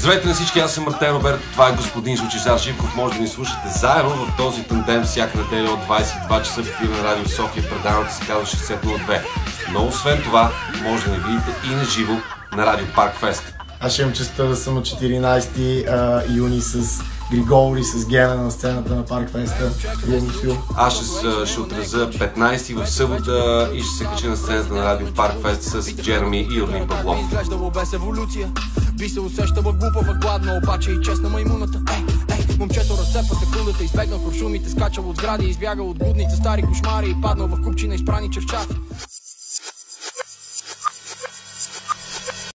Здравейте на всички, аз съм Мартен Роберто, това е господин Звучизар Живков. Може да ни слушате заедно в този тандем всяка неделя от 22 часа в ефир на Радио София. Предаването се казва 6002. Но освен това, може да ни видите и на живо на Радио Парк Фест. Аз ще имам честа да съм на 14 а, юни с Григори, с Гена на сцената на Парк Феста. Аз ще, ще отразя 15 в събота и ще се кача на сцената на Радио Парк Фест с Джереми и Орлин Павлов. изглеждало без еволюция Би се усещала глупава, гладна, обаче и честна маймуната момчето разцепва секундата Избегнал куршумите, скачал от сгради Избягал от гудните стари кошмари И паднал в купчина изпрани черчати